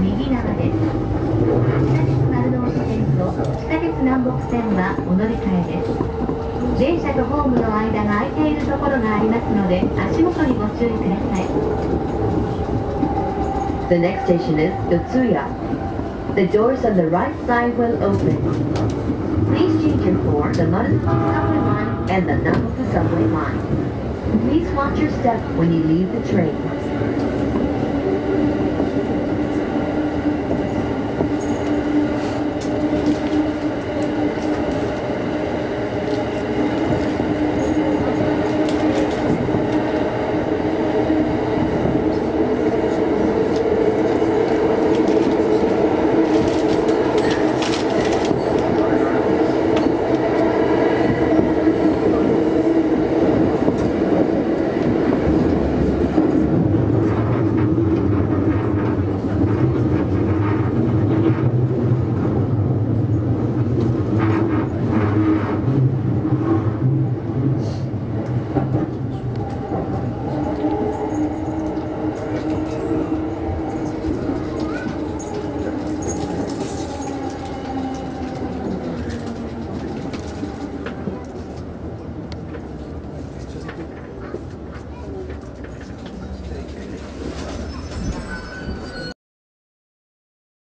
右側です地下鉄丸の内線と地下鉄南北線はお乗り換えです電車とホームの間が空いているところがありますので足元にご注意ください The next station is Yotsuya. The doors on the right side will open. Please change your for the Northern Subway Line and the Namaku Subway Line. Please watch your step when you leave the train.